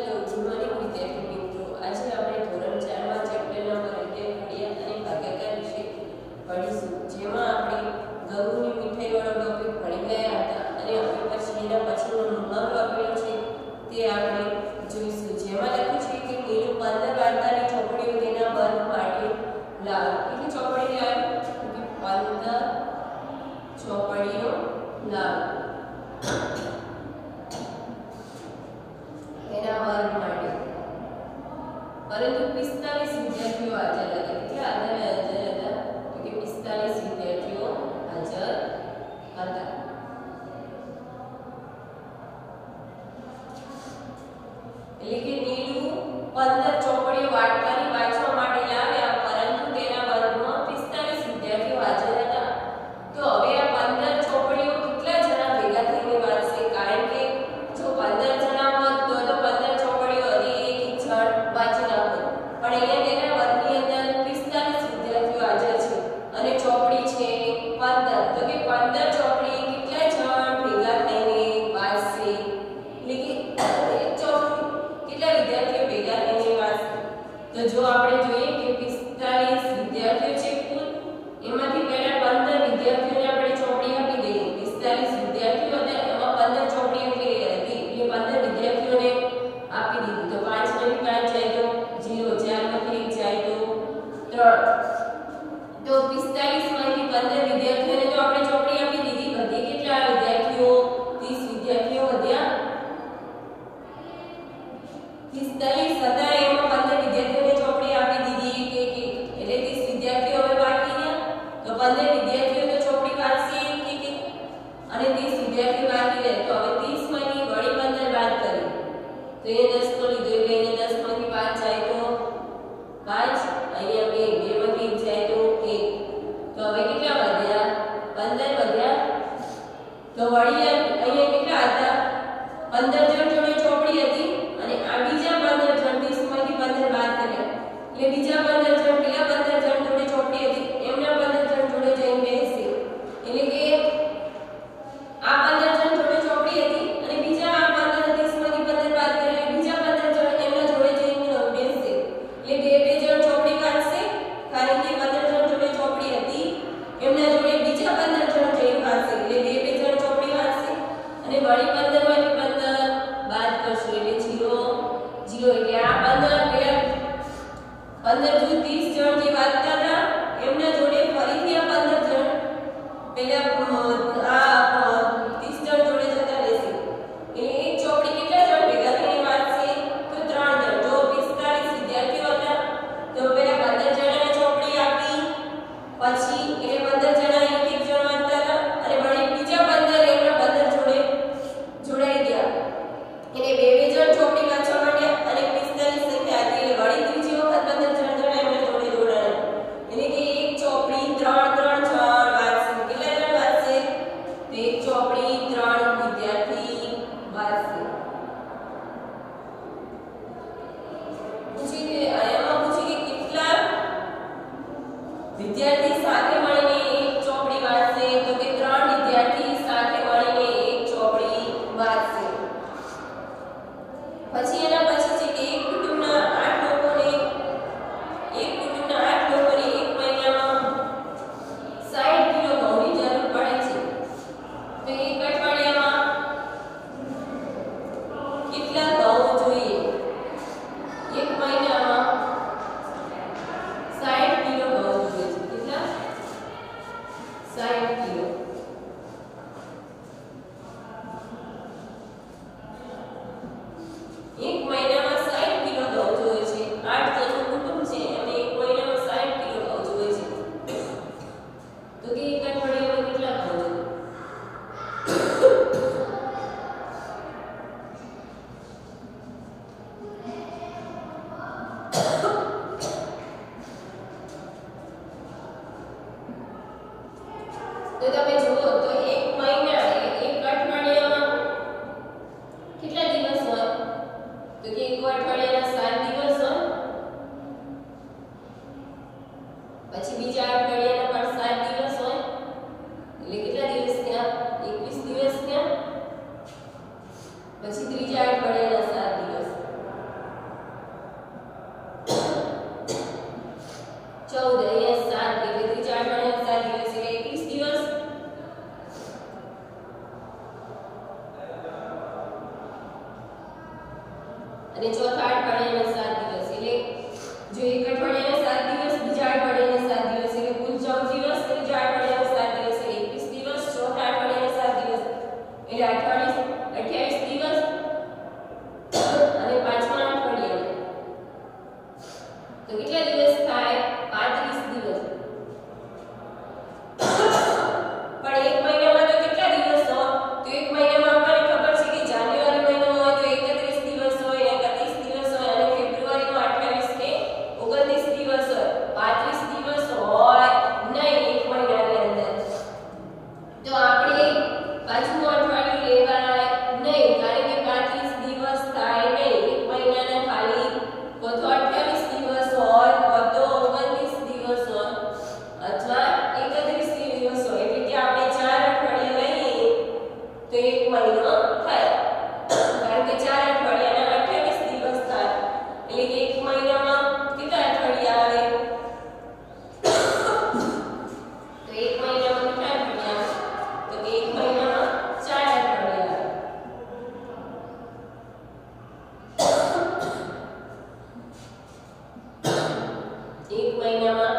Hello good એટલે કે Saya. may naman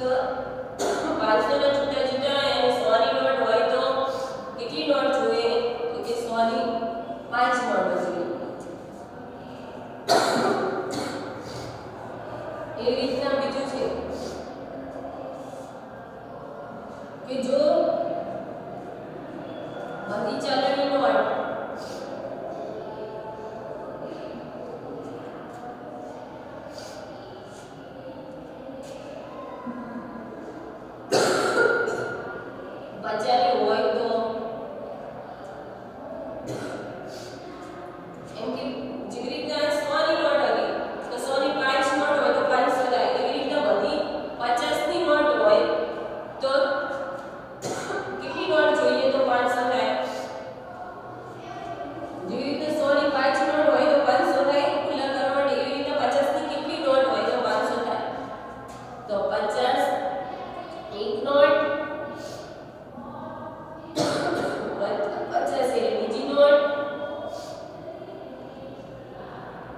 的白色的中间就这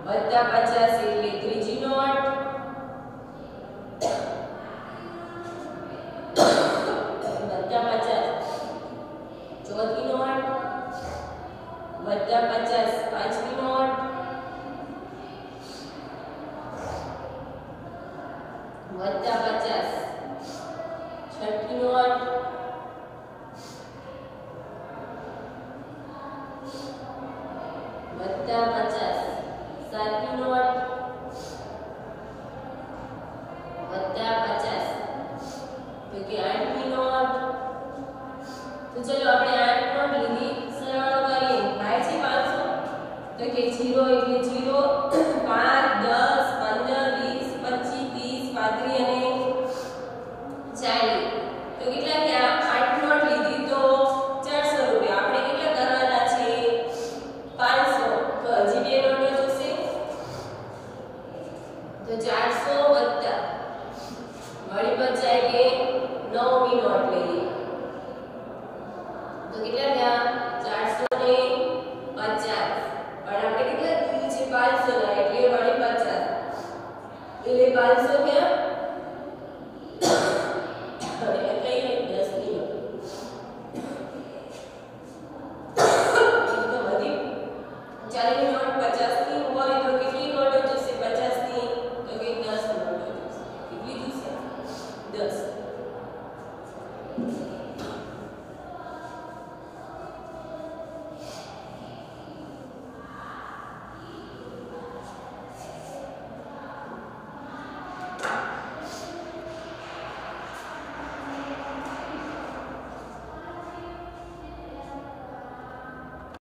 વત્તા પચાસ એટલે ત્રીજી નોટ વત્તા પચાસ ચોથી નોટ વત્તા પચાસ પાંચમી નોટ વત્તા પચાસ છઠ્ઠી નોટ વત્તા 做。